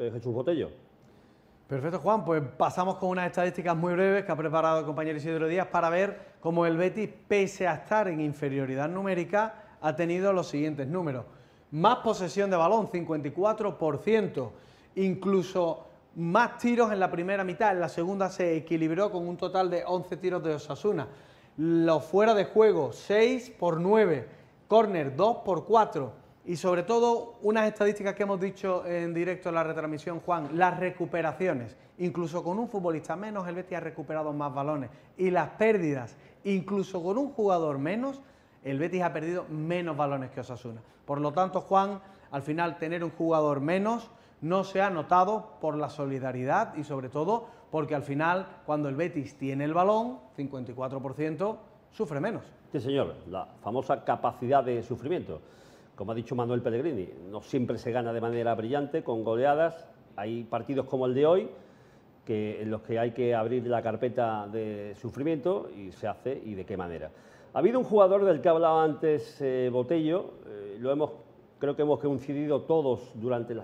eh, Jesús Botello. Perfecto, Juan. Pues pasamos con unas estadísticas muy breves que ha preparado el compañero Isidro Díaz para ver cómo el Betis, pese a estar en inferioridad numérica, ha tenido los siguientes números. Más posesión de balón, 54%. Incluso más tiros en la primera mitad. En la segunda se equilibró con un total de 11 tiros de Osasuna. Los fuera de juego, 6 por 9. Corner, 2 por 4 y sobre todo unas estadísticas que hemos dicho en directo en la retransmisión, Juan, las recuperaciones. Incluso con un futbolista menos, el Betis ha recuperado más balones. Y las pérdidas, incluso con un jugador menos, el Betis ha perdido menos balones que Osasuna. Por lo tanto, Juan, al final tener un jugador menos no se ha notado por la solidaridad y sobre todo porque al final, cuando el Betis tiene el balón, 54%, sufre menos. Sí, señor, la famosa capacidad de sufrimiento como ha dicho Manuel Pellegrini, no siempre se gana de manera brillante, con goleadas. Hay partidos como el de hoy, que, en los que hay que abrir la carpeta de sufrimiento y se hace y de qué manera. Ha habido un jugador del que hablaba antes eh, Botello, eh, lo hemos, creo que hemos coincidido todos durante las